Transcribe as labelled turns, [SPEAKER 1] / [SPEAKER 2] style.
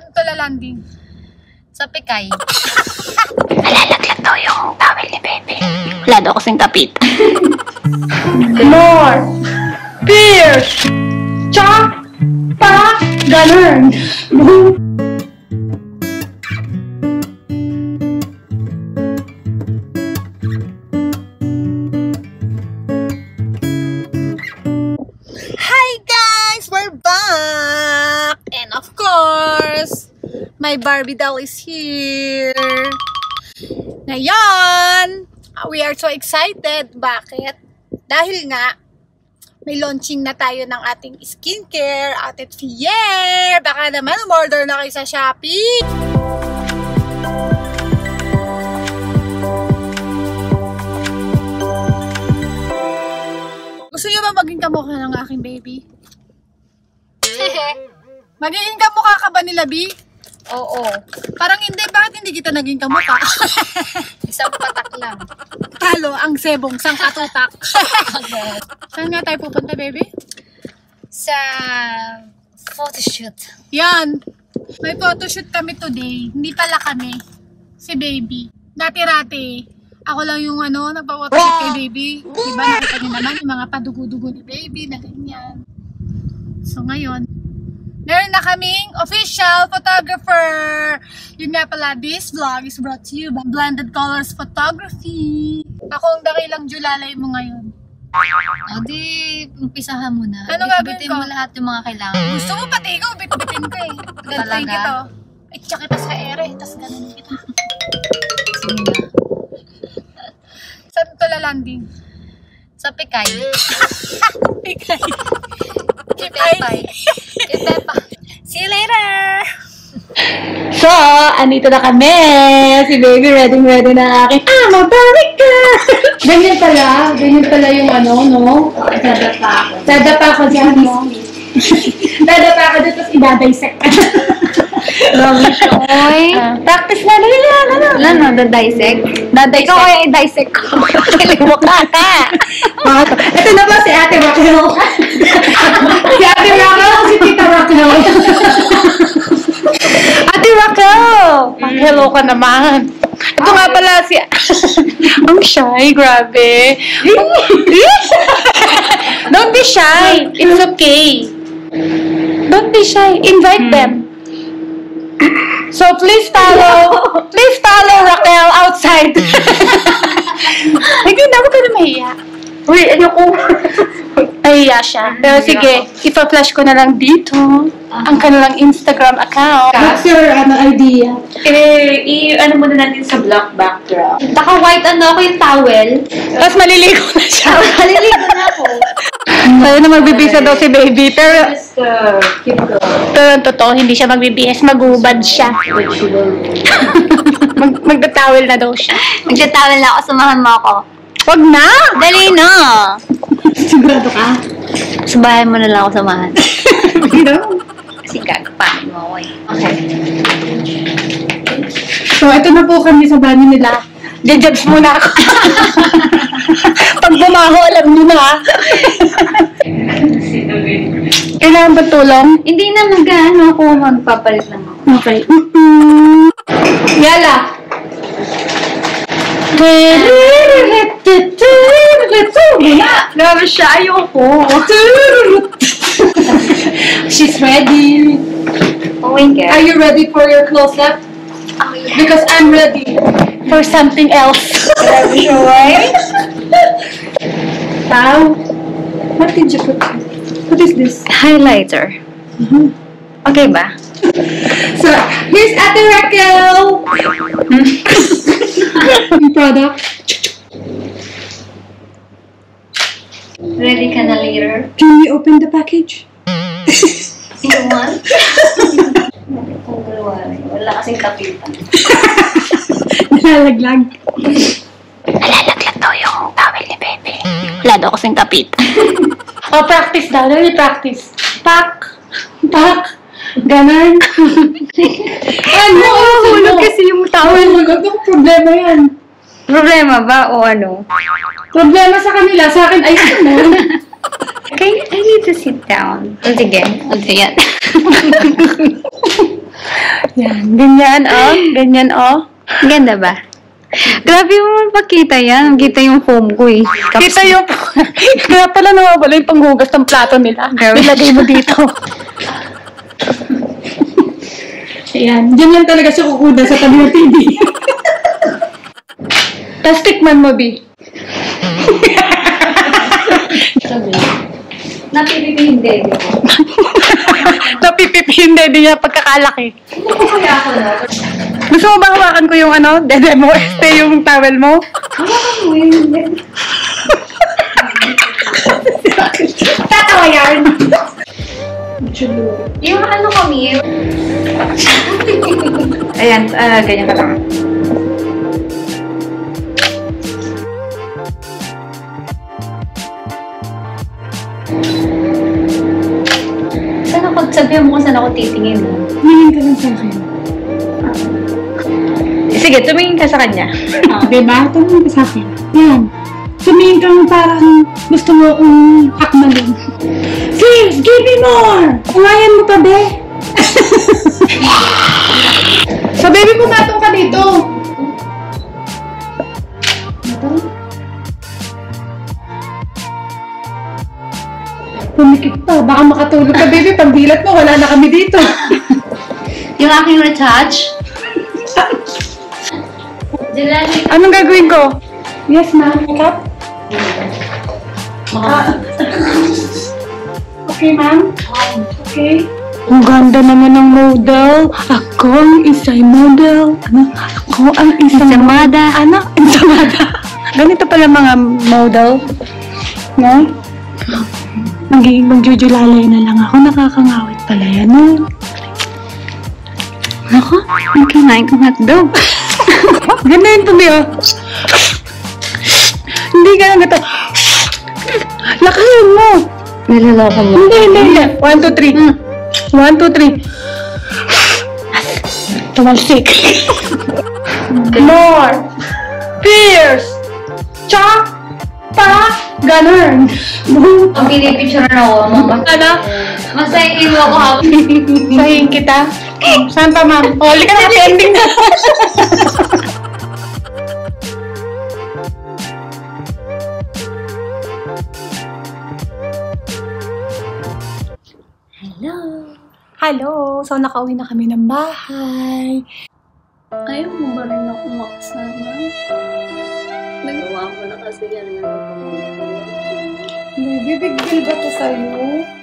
[SPEAKER 1] Saan to lalanding?
[SPEAKER 2] Sa Pikay.
[SPEAKER 3] Malalaglag daw yung towel ni Bebe. Wala daw kasing tapit.
[SPEAKER 1] More! Pierce! Chop! Pa! Ganun! My Barbie doll is here. Ngayon, we are so excited. Bakit? Dahil nga, may launching na tayo ng ating skincare, Ate Fier. Baka naman umorder na kayo sa Shopee. Gusto niyo ba maging kamukha ng aking baby? Magiging kamukha ka ba nila, B?
[SPEAKER 2] Oo.
[SPEAKER 1] Parang hindi. Bakit hindi kita naging kamukha?
[SPEAKER 2] Isang patak lang.
[SPEAKER 1] Talo ang sebong sang katutak. Saan nga tayo pupunta, baby?
[SPEAKER 2] Sa photoshoot.
[SPEAKER 1] Yan. May photoshoot kami today. Hindi pala kami. Si baby. Dati-rati. Ako lang yung ano, nagpa-photoshoot kay baby. Diba, nakita niyo naman yung mga padugo-dugo ni baby na ganyan. So, ngayon, kaming official photographer. Yun nga pala, this vlog is brought to you by Blended Colors Photography. Ako ang dakilang julalay mo ngayon.
[SPEAKER 2] O di, umpisahan mo na.
[SPEAKER 1] Ano gagawin ko?
[SPEAKER 2] mo lahat yung mga kailangan.
[SPEAKER 1] Gusto mo pati ikaw, bit-bitin ko eh. Gantuin
[SPEAKER 2] Talaga?
[SPEAKER 1] kita. Itcha kita sa ere, tas ganun kita.
[SPEAKER 2] Sige na.
[SPEAKER 1] Saan to lalanding?
[SPEAKER 2] Sa Pikay.
[SPEAKER 1] Pikay.
[SPEAKER 2] Pepay. Kay Pepa. See you later!
[SPEAKER 3] So, andito na kami. Si baby ready ready na aking I'm a Barbie girl. ganyan pala. Ganyan pala yung ano, no? Dadapa ako. Dadapa ako dyan, no? Dadapa ako dyan, tapos idadissect ka.
[SPEAKER 2] Oy.
[SPEAKER 3] Ah, practice na nila yan, ano?
[SPEAKER 2] Wala na, da-dissect.
[SPEAKER 3] Dadissect.
[SPEAKER 2] Ikaw kaya i-dissect ko. Mo ka ka.
[SPEAKER 3] Ito na ba si Ate Raquel? si Ate Raquel o si Tita Raquel? Ate Raquel! Hello ka naman. Ito nga pala si... Ang shy, grabe. Don't be shy. It's okay. Don't be shy. Invite them. So please follow, please follow Raquel outside. Hindi huwag ka na mahiya. Uy, ano ko? Mahiya siya. Pero sige, ipa-flash ko na lang dito ang kanilang Instagram account.
[SPEAKER 4] What's your ano, idea?
[SPEAKER 3] Eh, i-ano muna natin sa black background.
[SPEAKER 2] Naka-white ano ako yung towel.
[SPEAKER 3] Tapos maliligo na siya.
[SPEAKER 2] Maliligo na ako.
[SPEAKER 3] Sabi na magbibisa daw si baby. Pero,
[SPEAKER 4] Just uh, keep going.
[SPEAKER 3] pero ang totoo, hindi siya magbibihis. Magubad siya. Mag magtatawel na daw siya.
[SPEAKER 2] Magta-towel na ako, samahan mo ako.
[SPEAKER 3] Wag na!
[SPEAKER 2] Dali na!
[SPEAKER 4] Sigurado ka?
[SPEAKER 2] Sa bahay mo na lang ako samahan.
[SPEAKER 4] No.
[SPEAKER 2] Kasi gagpanin mo ako eh.
[SPEAKER 4] Okay. So, ito na po kami sa banyo nila.
[SPEAKER 3] Judge muna ako. Pag bumaho, alam niyo na. Kailangan ba tulong?
[SPEAKER 2] Hindi na mag-ano ako, magpapalit lang ako.
[SPEAKER 3] Okay. Mm-mm. Yala.
[SPEAKER 2] Grabe siya, ayoko.
[SPEAKER 4] She's ready.
[SPEAKER 2] Oh my God.
[SPEAKER 4] Are you ready for your close-up?
[SPEAKER 2] Oh, yeah.
[SPEAKER 4] Because I'm ready.
[SPEAKER 3] For something else.
[SPEAKER 4] Sure. Pao, what did you put? What is this?
[SPEAKER 2] Highlighter. Mm-hmm. Okay ba?
[SPEAKER 4] So, here's Ate Raquel. Hmm. Yung product.
[SPEAKER 2] Ready ka na later?
[SPEAKER 4] Can we open the package?
[SPEAKER 2] You want? Kung dalawa, wala kasing kapitan.
[SPEAKER 4] Nalalaglag.
[SPEAKER 3] Nalalaglag daw yung towel ni Bebe. Wala daw kasing tapit. oh, practice daw. Dali practice. Pak. Pak. Ganon.
[SPEAKER 4] Ano?
[SPEAKER 3] Hulog kasi yung towel.
[SPEAKER 4] Hulog. Ano problema yan?
[SPEAKER 2] Problema ba o ano?
[SPEAKER 4] Problema sa kanila. Sa akin, ayos mo.
[SPEAKER 2] Okay, I need to sit down. Sige. Oh, sige.
[SPEAKER 3] Yan, ganyan, oh. Ganyan, oh.
[SPEAKER 2] Ganda ba? Grabe mo magpakita yan. Kita yung foam ko eh.
[SPEAKER 3] Kita yung... Kaya pala nawawala yung panghugas ng plato nila. Ilagay mo dito. Ayan, dyan lang talaga siya kukunan sa tabi ng TV. Tapos tikman mo, Bi.
[SPEAKER 2] Napipipi hindi. di ba?
[SPEAKER 3] Napipipi yung dede niya pagkakalaki.
[SPEAKER 2] Kaya ako na.
[SPEAKER 3] Gusto mo ba hawakan ko yung ano, dede mo, este yung towel mo? Tatawa yan.
[SPEAKER 2] Yung ano kami, Ayan, ah, ganyan ka lang. Sabihan mo kung saan ako titingin mo.
[SPEAKER 3] Hingin ka lang sa akin.
[SPEAKER 2] Sige, tumingin ka sa kanya.
[SPEAKER 3] Ah, diba? Tumingin ka sa akin. Yan. Tumingin kang parang gusto mo akong hakmalin. Sis, give me more! Kumayan mo pa, be. so, baby, pumatong ka dito. Pumikit pa. Baka makatulog ka, baby. Pagdilat mo, wala na kami dito.
[SPEAKER 2] Yung aking recharge.
[SPEAKER 3] Anong gagawin ko? Yes, ma'am. Makeup? Okay, ma'am? Okay. Ang ganda naman ng model. Ako ang isang model. Ano? Ako ang isang
[SPEAKER 2] Samada.
[SPEAKER 3] Ano? Ensamada. Ganito pala mga model. No? Magiging magjujulalay na lang ako. Nakakangawit pala yan. No?
[SPEAKER 2] Ako, ang kinain kong hotdog.
[SPEAKER 3] Ganda yun to, oh. Hindi ka lang gato. Lakayin mo.
[SPEAKER 2] Niloloko mo.
[SPEAKER 3] Hindi, hindi, hindi. One, two, three. One, two, three. Tumalsik. More. Fierce. Cha. Pa. Ganun.
[SPEAKER 2] Ang pinipicture na ako, mama.
[SPEAKER 3] Ano?
[SPEAKER 2] Masayin mo ako habang
[SPEAKER 3] Sahin kita. Saan pa, ma'am? Oh, ka na, pending na. Hello. Hello. So, nakauwi na kami ng bahay.
[SPEAKER 2] Ayaw mo ba rin ako makasama? Nagawa ko na kasi yan.
[SPEAKER 3] Baby, big deal ba to sa'yo?